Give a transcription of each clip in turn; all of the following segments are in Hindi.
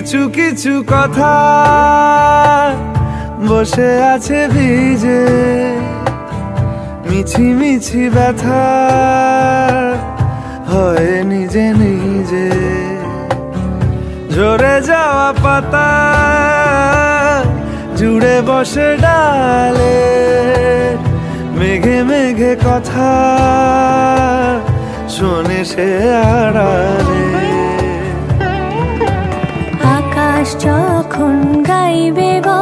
কিছু কিছু কথা বসে আছে ভিজে মিছি মিছি ব্যথা হয় নিজে নিজে জোরে যাওয়া পাতা জুড়ে বসে ডালে মেঘে মেঘে কথা শোনে সে আড়ালে যখন গাইবে বা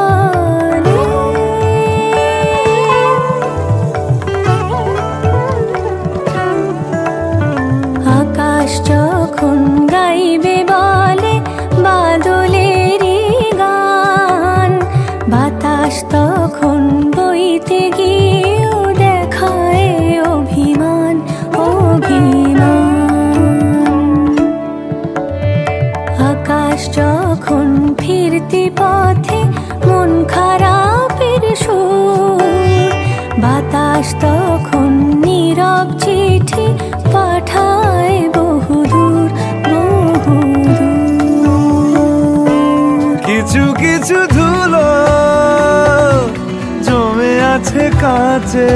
আছে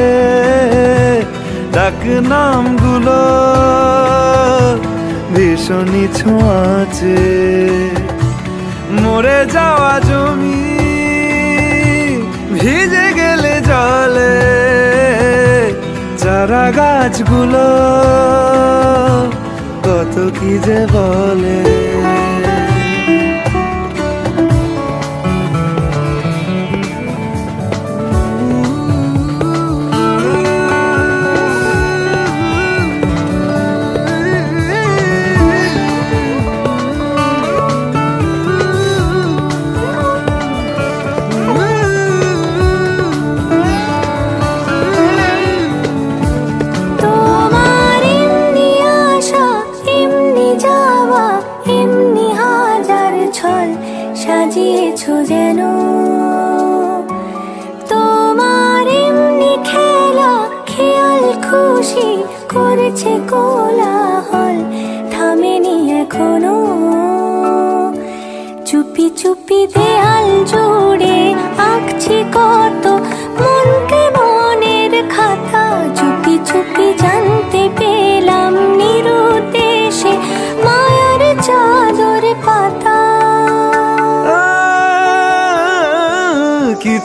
ডাক নামগুলো ভীষণ ছোঁয়াছে মরে যাওয়া জমি ভিজে গেলে জলে চারা গাছগুলো কত কি যে বলে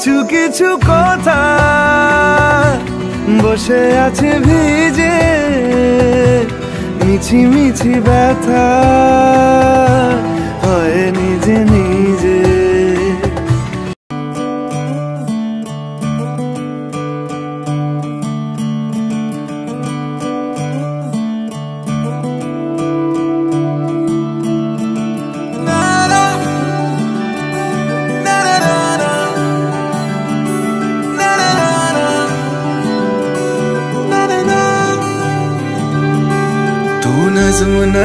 কিছু কিছু কথা বসে আছে ভিজে মিছি মিছি ব্যথা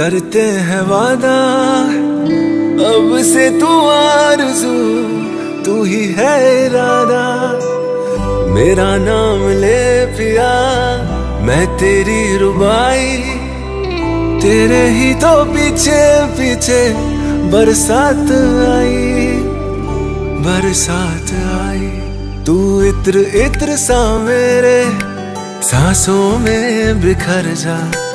करते हैं वादा अब से तू आरज़ू तू ही है इरादा मेरा नाम ले पिया मैं तेरी रुबाई तेरे ही तो पीछे पीछे बरसात आई बरसात आई तू इत्र इत्र सा मेरे सांसों में बिखर जा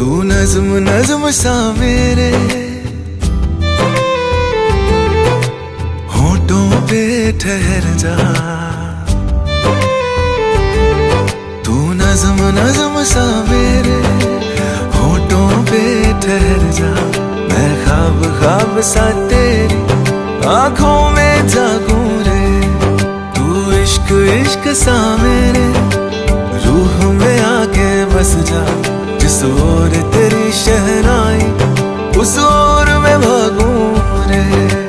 तू नजम नजम सा मेरे होटों पे ठहर जा तू नजम नजम सा मेरे होटों पे ठहर जा मैं खाब खाब सा तेरी आंखों में जागूं रे तू इश्क इश्क सा मेरे रूह में आके बस जा जिस तेरी शहनाई उस ओर मैं भागू रे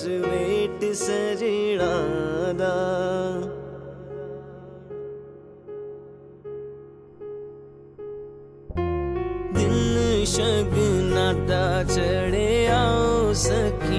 ਸਵੇਟ ਸਜਣਾ ਦਾ ਦਿਨ ਸ਼ਗਨਾ ਦਾ ਚੜਿਆ ਸਕ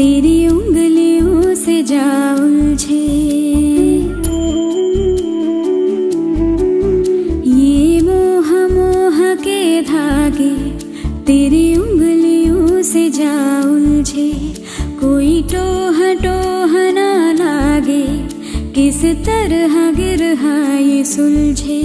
तेरी उंगलियों से जा उलझे ये मोह मोह के धागे तेरी उंगलियों से जा उलझे कोई टोह टोह ना लागे किस तरह गिरहा ये सुलझे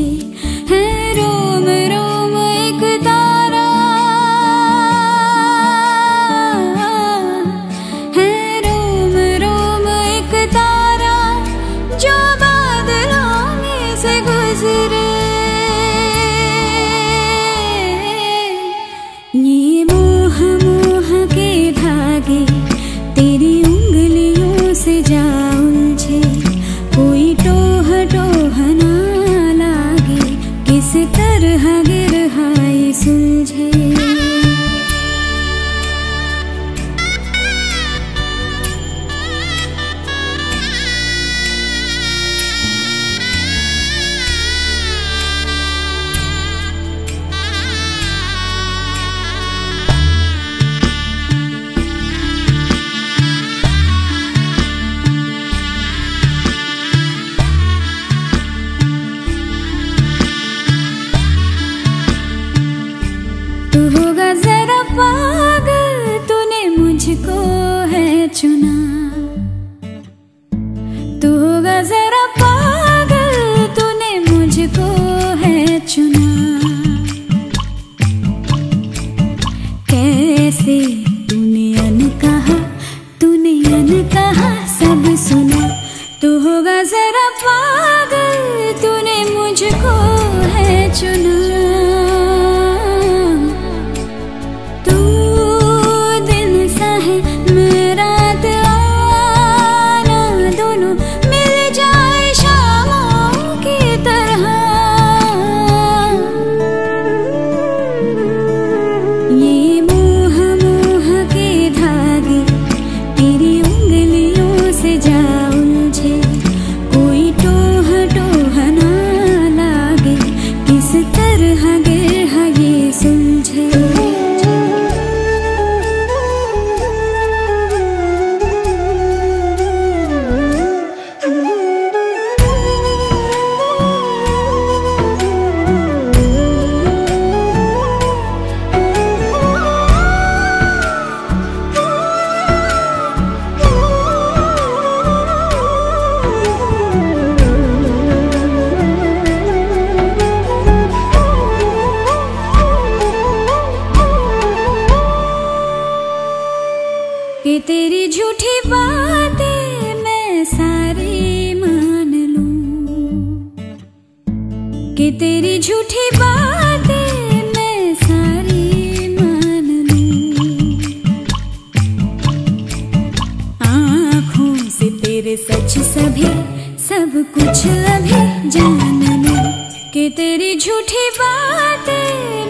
झूठी बातें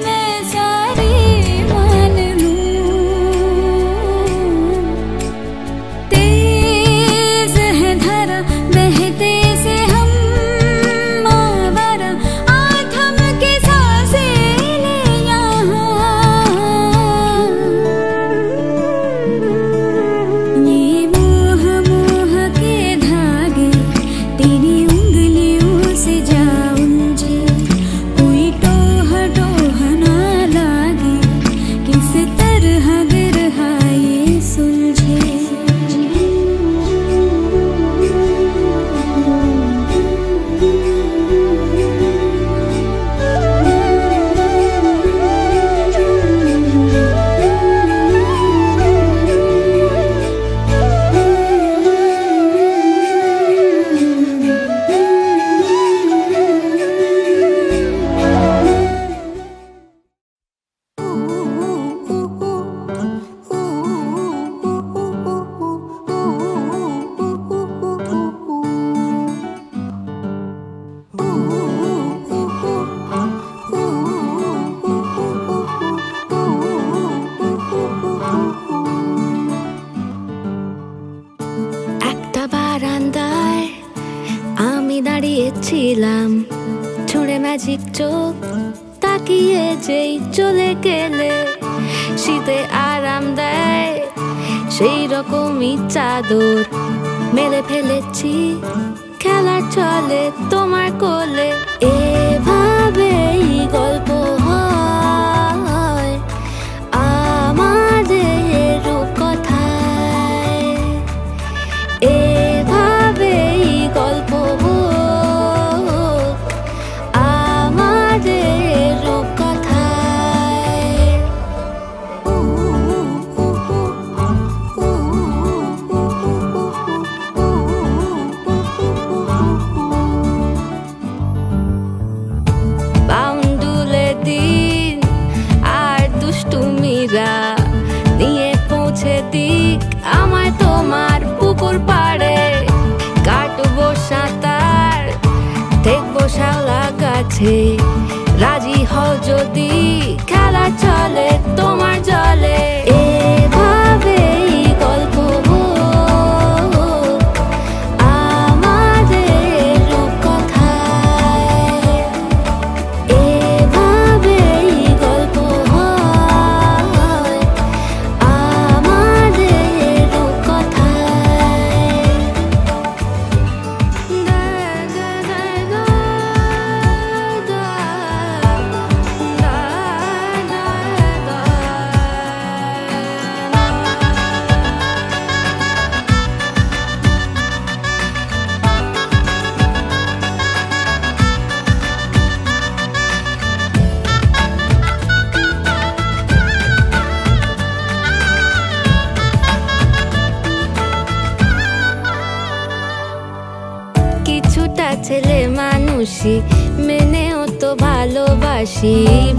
ভালোবাসি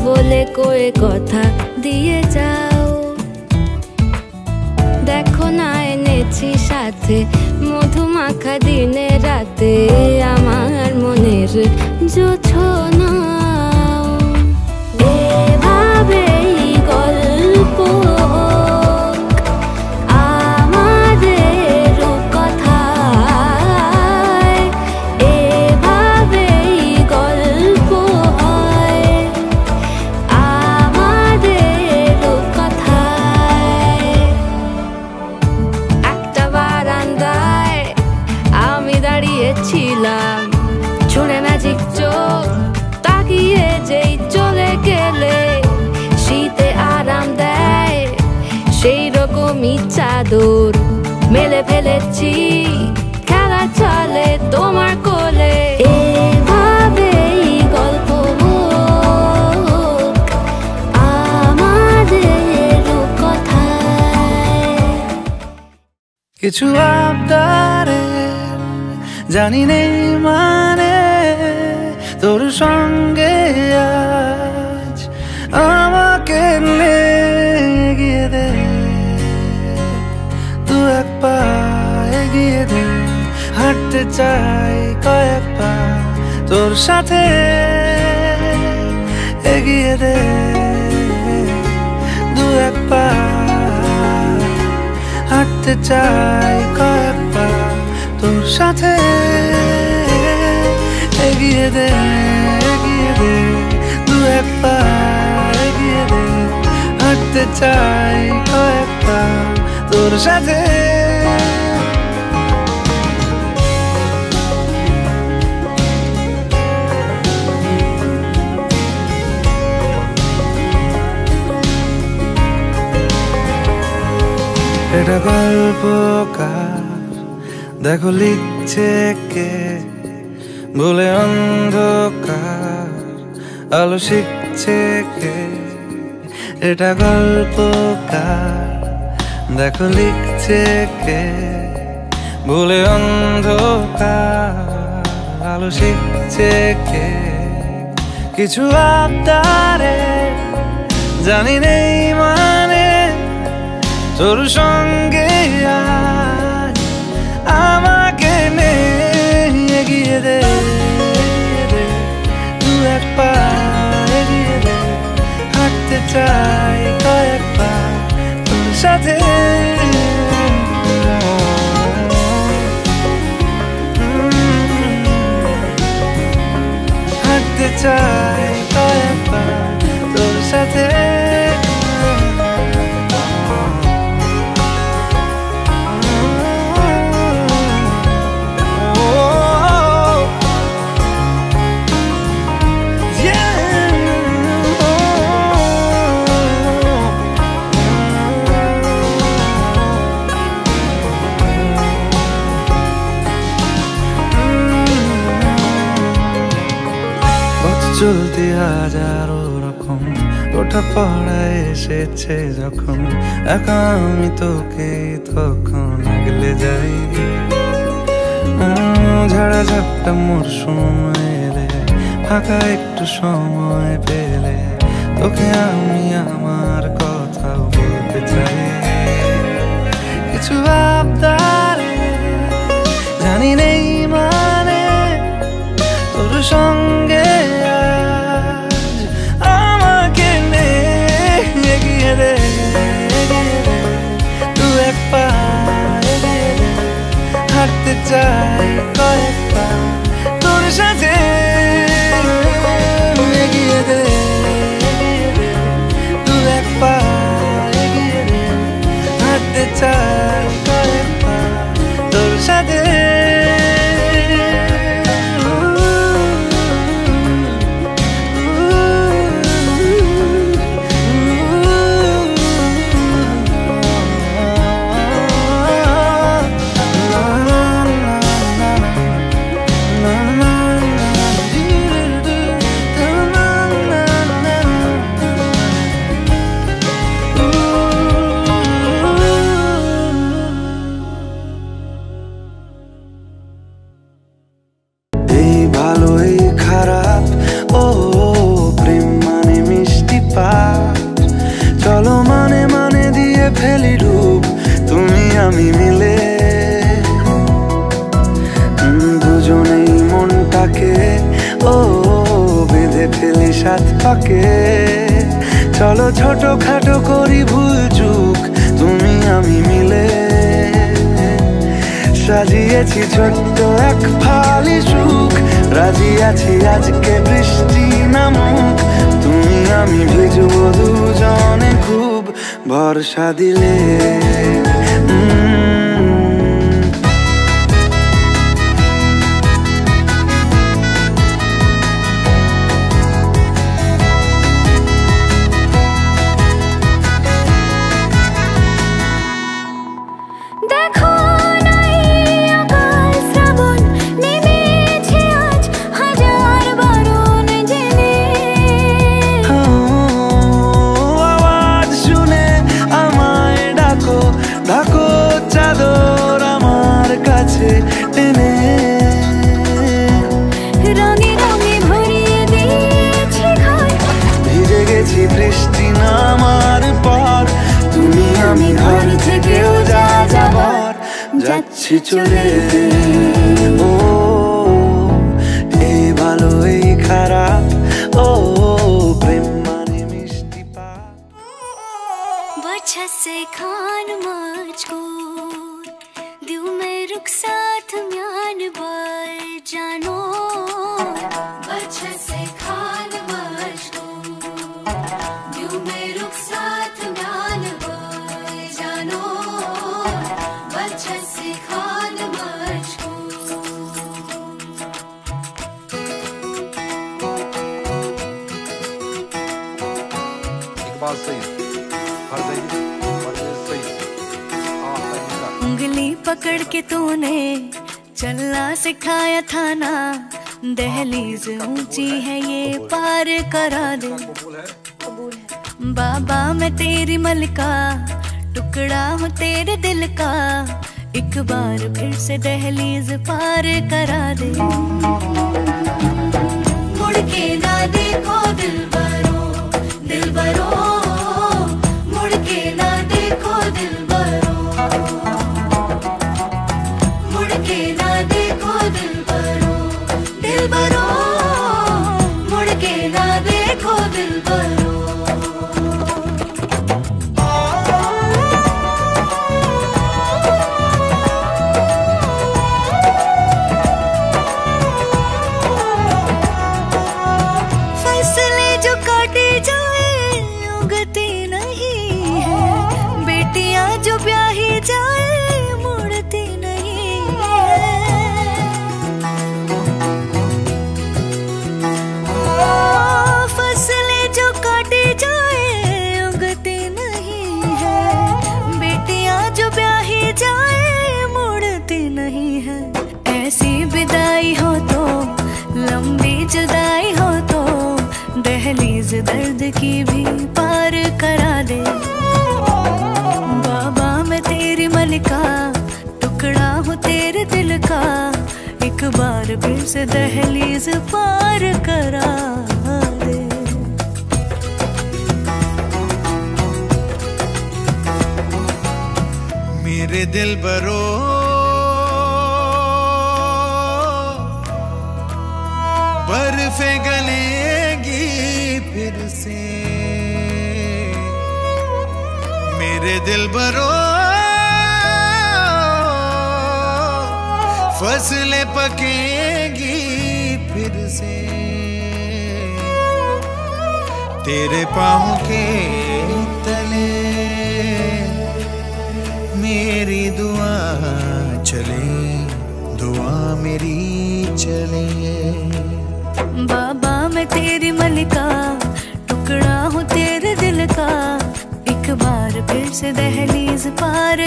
বলে কয়ে কথা দিয়ে যাও দেখো না এনেছি সাথে মধু মাখা দিনে রাতে আমার মনের জোছনা কিছু আবদারে জানি নেই মানে তোর সঙ্গে আজ আমাকে গিয়ে দে তু এক পা এগিয়ে দে হাঁটতে চাই কয়েক পা তোর সাথে এগিয়ে দে করতে চাই কয়েকবার তোর সাথে এগিয়ে দে এগিয়ে দে দু একবার এগিয়ে দে হাঁটতে চাই কয়েকবার তোর সাথে এটা গল্প দেখো লিখছে কে বলে অন্ধকার আলো শিখছে কে এটা গল্প দেখো লিখছে কে বলে অন্ধকার আলো শিখছে কে কিছু আবদারে জানি নেই মা তোর সঙ্গে আমাকে গিয়ে দে দু এক পা দে হাঁটতে চাই কয়েক পা তোর সাথে হাঁটতে চাই কয়েক পা তোর সাথে চলতি হাজারো রকম ওঠা পড়া এসেছে যখন একা আমি তোকে তখন আগলে যাই ঝাড়া ঝাপটা মরশুম এলে ফাঁকা একটু সময় পেলে তোকে আমি আমার কথা বলতে চাই কিছু আবদার জানি নেই মানে তোর সঙ্গে চাই কয়েক পা তোর সাথে এগিয়ে দে দু এক পা এগিয়ে দে হাঁটতে চাই কয়েক তোর সাথে ফেলি সাত পাকে চলো ছোট খাটো করি ভুল চুক তুমি আমি মিলে সাজিয়েছি ছোট্ট এক ফালি সুখ রাজি আছি আজকে বৃষ্টি নামুক তুমি আমি ভিজব দুজনে খুব ভরসা দিলে आवाज सही हर उंगली पकड़ के तूने चलना सिखाया था ना दहलीज ऊंची है ये पार करा दे बाबा मैं तेरी मलका टुकड़ा हूँ तेरे दिल का एक बार फिर से दहलीज पार करा दे मुड़ के ना देखो दिल भरो दिल भरो बार फिर से दहलीज पार करा दे मेरे दिल बरो बर्फे गलेगी फिर से मेरे दिल बरो फसलें पकेगी फिर से तेरे पाँव के तले मेरी दुआ चले दुआ मेरी चले बाबा मैं तेरी मलिका टुकड़ा हूँ तेरे दिल का एक बार फिर से दहलीज पार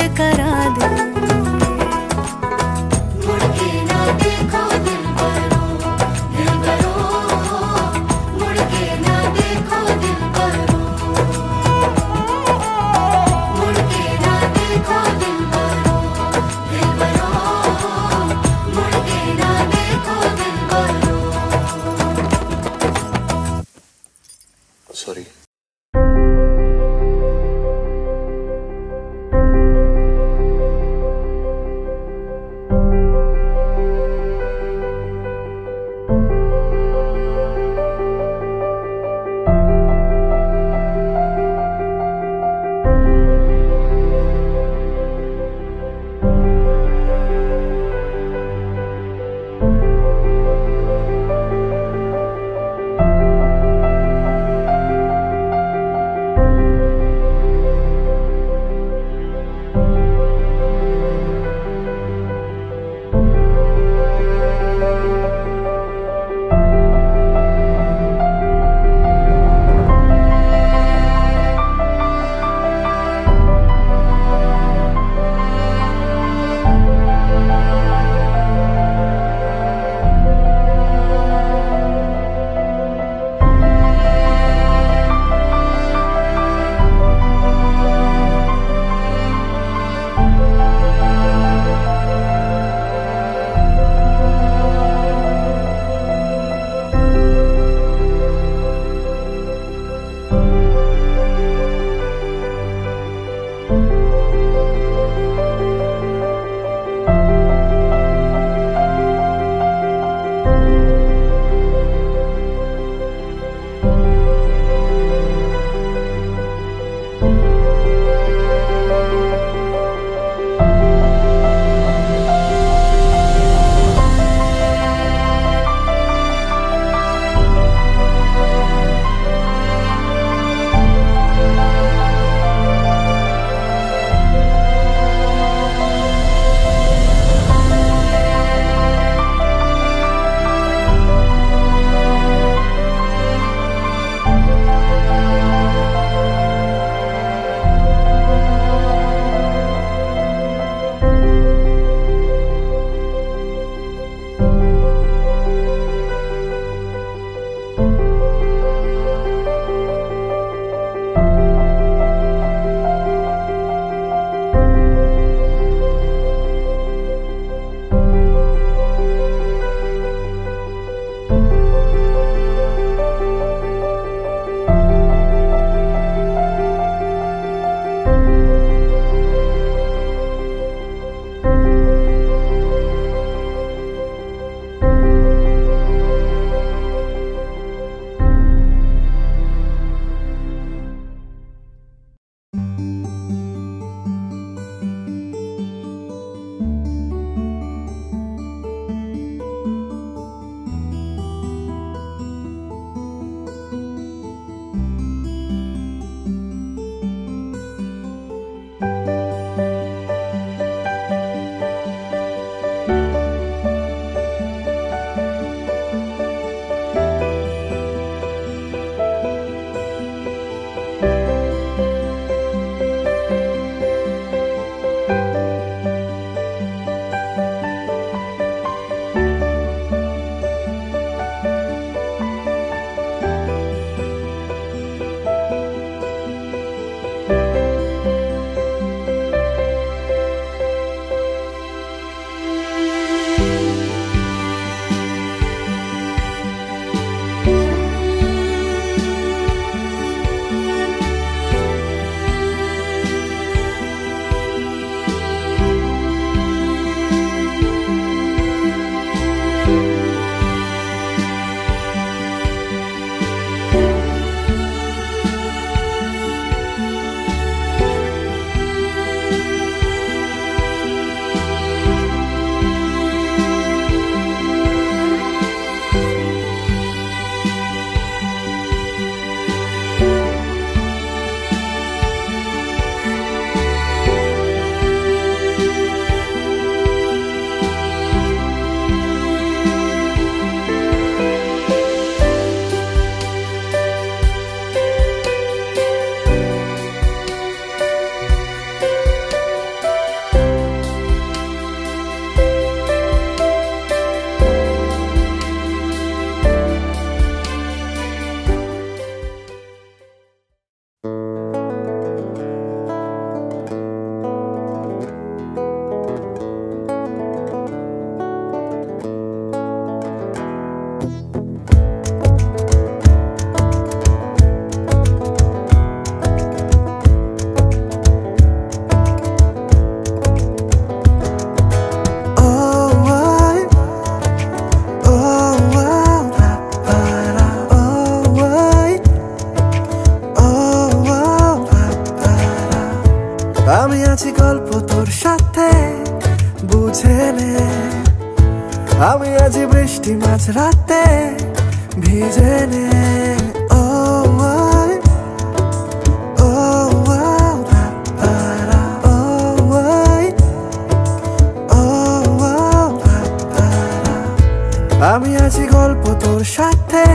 রাতে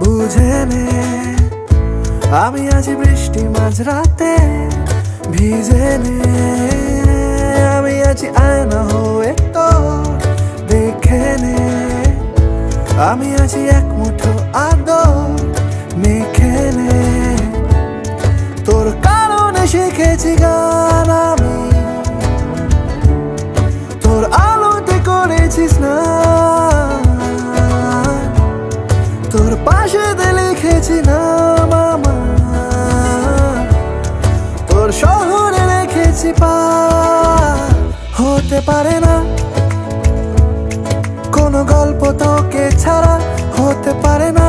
বুঝে নে আমি আজি বৃষ্টি মাঝরাতে ভিজে নে আমি আজি আয়না হয়ে তো দেখে নে আমি আজি এক মুঠো আদর মেখে নে তোর কারণে শিখেছি গান আমি তোর আলোতে করেছিস না বাসেতে না মামা তোর শহরে রেখেছি পা হতে পারে না কোনো গল্প তোকে ছাড়া হতে পারে না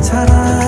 괜찮아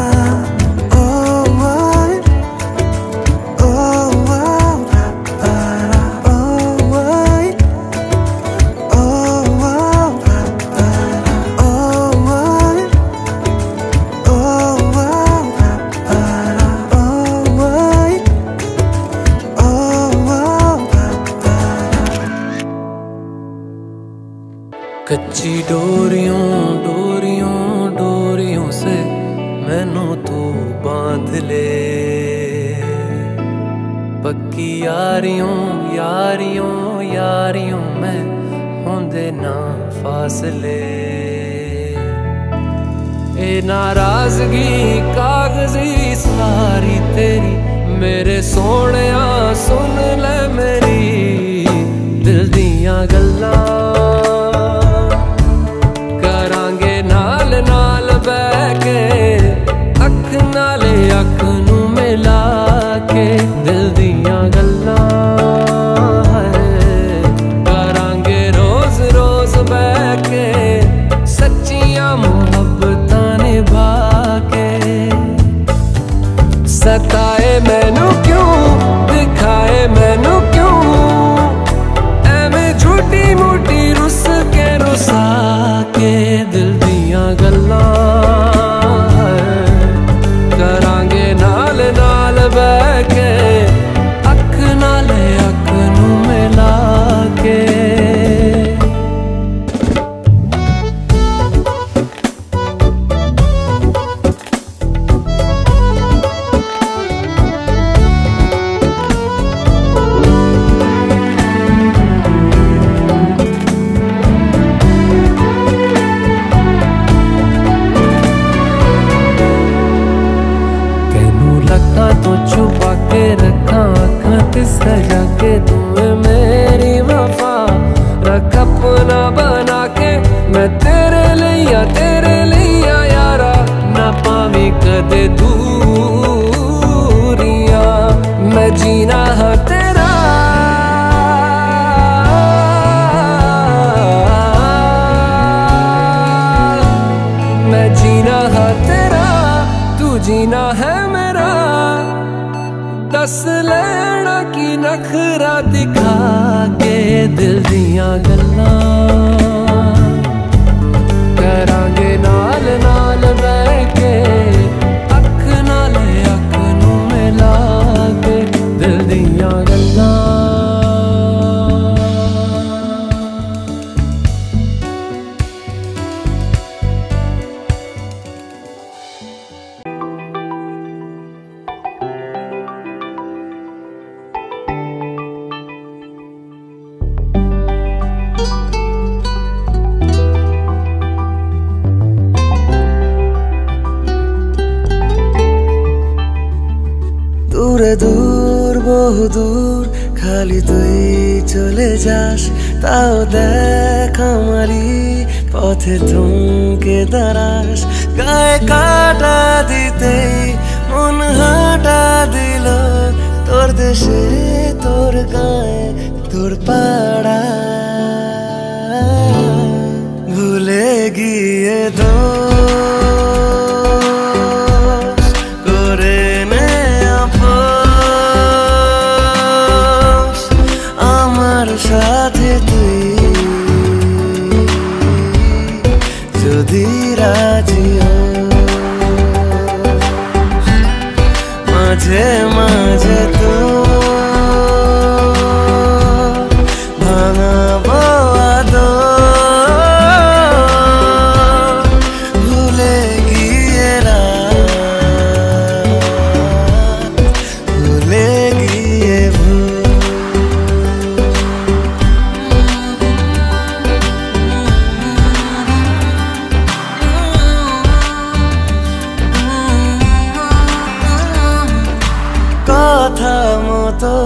কথা মতো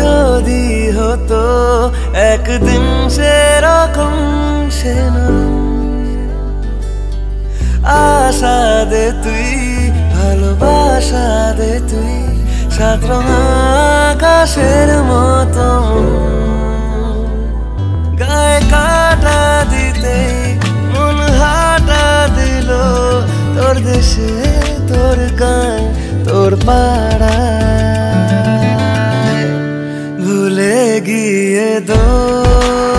যদি হতো একদিন সেরকম সে আশা দে তুই ভালোবাসা দে তুই সাধারণ আকাশের মতো গায়ে কাটা দিতে মন হাটা দিল তোর দেশে তোর গান তোর পাড়া जिंदगी ये दो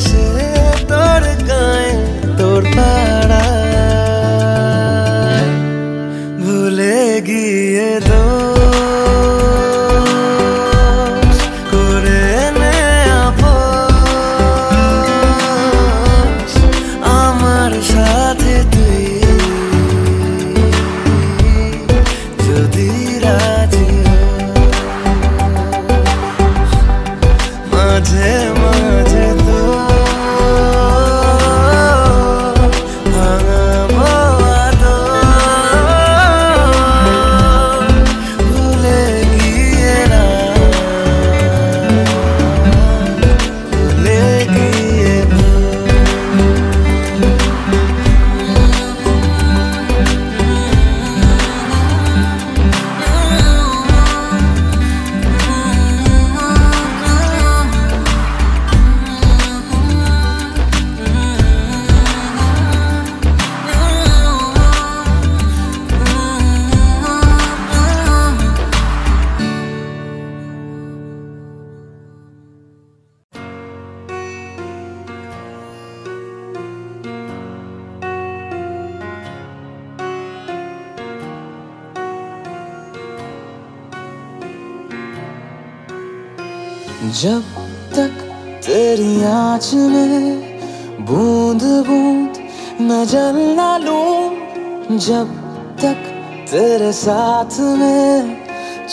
से तोड़ गाएं तोड़ पाड़ा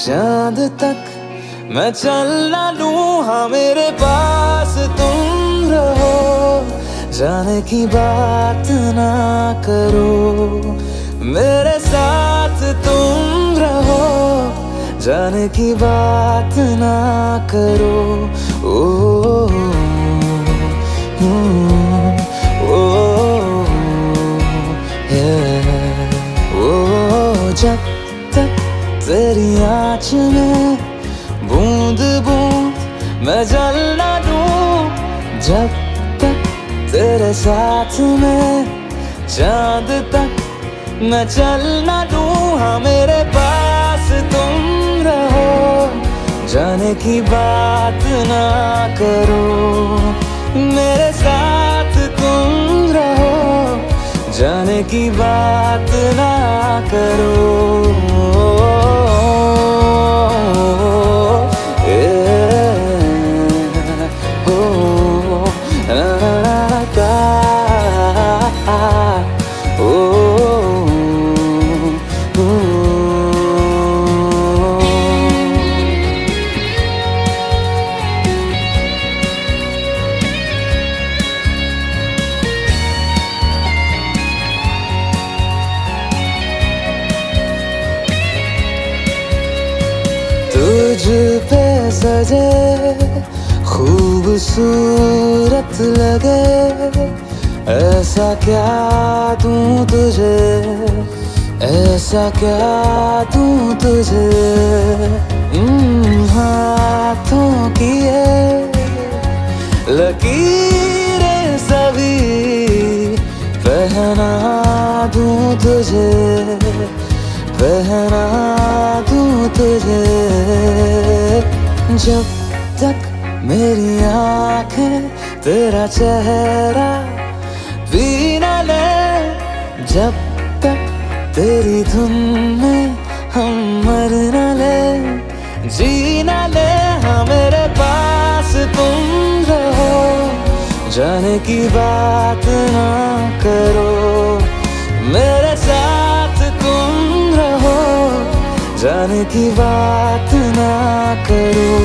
चांद तक मैं चलना लू हाँ मेरे पास तुम रहो जाने की बात ना करो मेरे साथ तुम रहो जाने की बात ना करो ओ, ओ, ओ, ओ, ओ, ओ, ओ, ओ तेरी आँच में बूंद बूंद मैं जल ना दूं जब तक तेरे साथ में चांद तक मैं चल ना दूं हाँ मेरे पास तुम रहो जाने की बात ना करो मेरे साथ जाने की बात ना करो ah, ah. खूबसूरत लगे ऐसा क्या तू तुझे ऐसा क्या तू तुझे हाथों की है सभी पहना दूँ तुझे पहना दू तुझे जब तेरा चेहरा भी न ले जब तक तेरी धुन में हम मर न ले जी न ले हमारे हाँ, पास तुम रहो जाने की बात ना करो मेरे साथ तुम रहो जाने की बात ना करो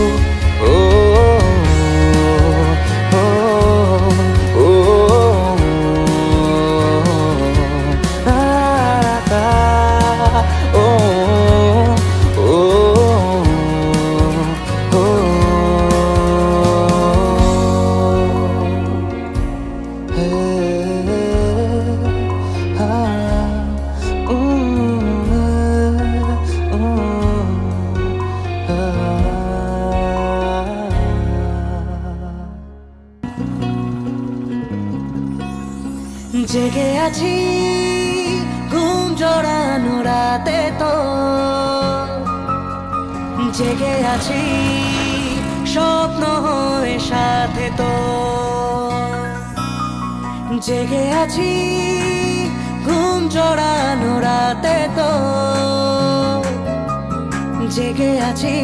আছি ঘুম জড়ানো রাতে তো জেগে আছি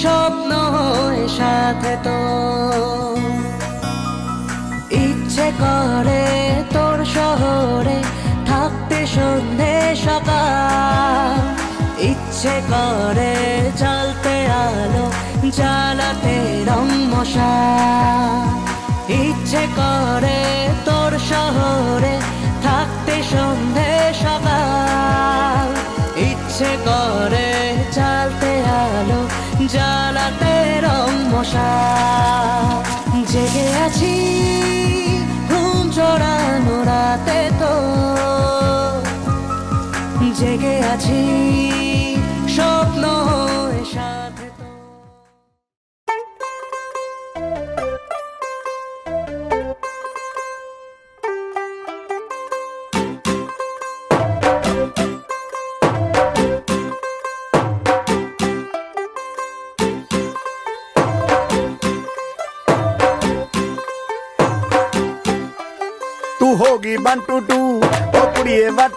স্বপ্ন হয়ে সাথে তো ইচ্ছে করে তোর শহরে থাকতে সন্ধে সকাল ইচ্ছে করে চলতে আলো জ্বালাতে রং মশা ইচ্ছে করে তোর শহরে থাকতে সন্ধে সকাল ইচ্ছে করে চালতে আলো জ্বালাতে রং মশা জেগে আছি ঘুম চড়ানো রাতে তো জেগে আছি স্বপ্ন হয়ে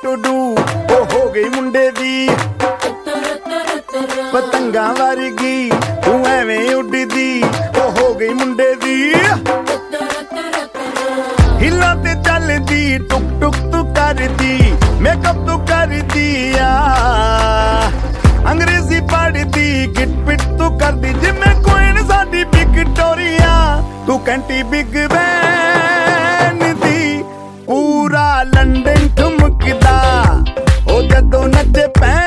ਟੂ ਡੂ ਉਹ ਹੋ ਗਈ ਮੁੰਡੇ ਦੀ ਪਤੰਗਾ ਵਰਗੀ ਤੂੰ ਐਵੇਂ ਉੱਡਦੀ ਉਹ ਹੋ ਗਈ ਮੁੰਡੇ ਦੀ ਹਿੱਲਾਂ ਤੇ ਚੱਲਦੀ ਟੁਕ ਟੁਕ ਤੂੰ ਕਰਦੀ ਮੇਕਅਪ ਤੂੰ ਕਰਦੀ ਆ ਅੰਗਰੇਜ਼ੀ ਪੜਦੀ ਗਿਟ ਪਿਟ ਤੂੰ ਕਰਦੀ ਜਿਵੇਂ ਕੋਈ ਸਾਡੀ ਬਿਗ ਟੋਰੀਆ ਤੂੰ ਕੰਟੀ ਬਿਗ ਬੈਂ ਜਦੋਂ ਨੱਚੇ ਪੈ